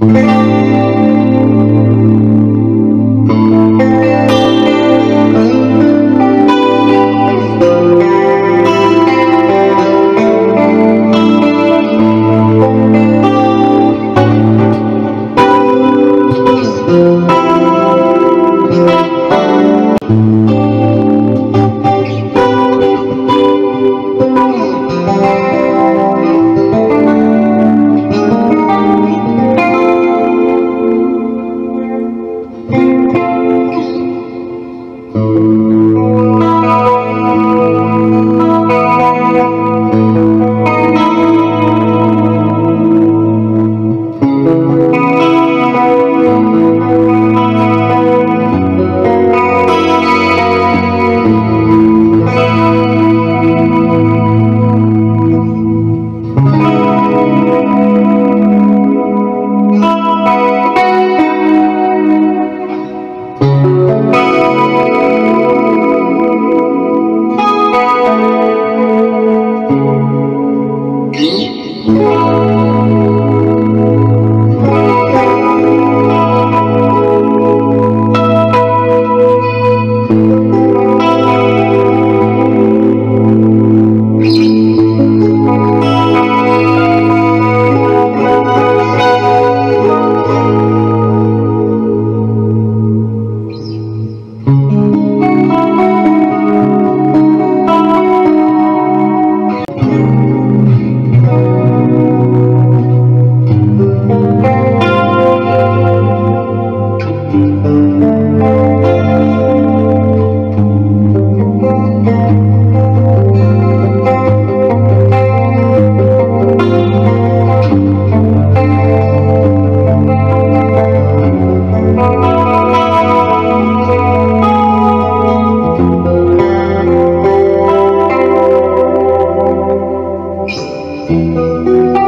Mm-hmm. Thank. Música